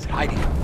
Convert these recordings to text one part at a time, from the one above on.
He's hiding.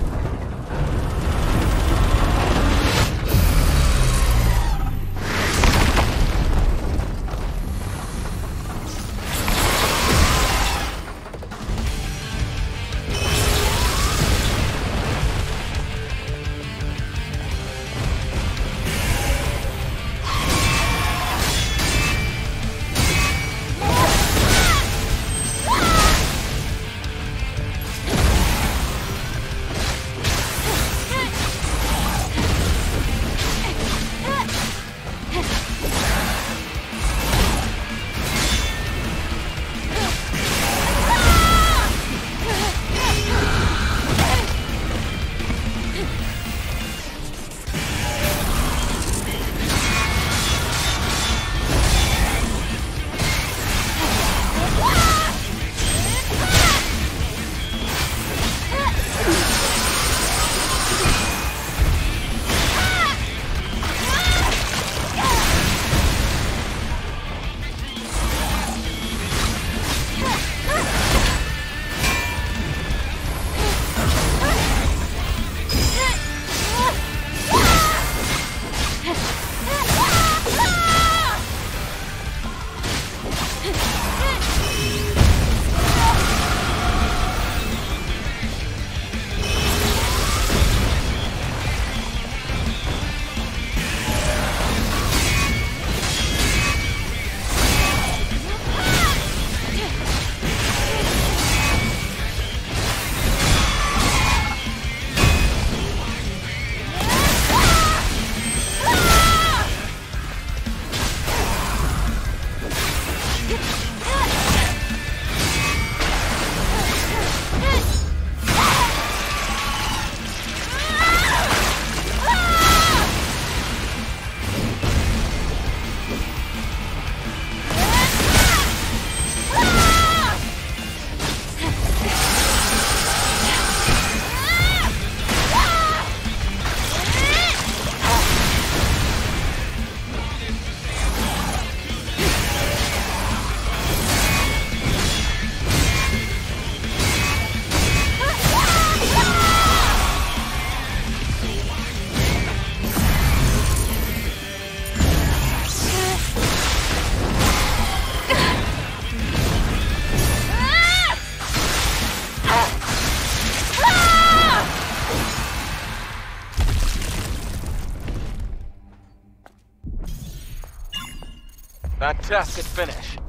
Fantastic finish.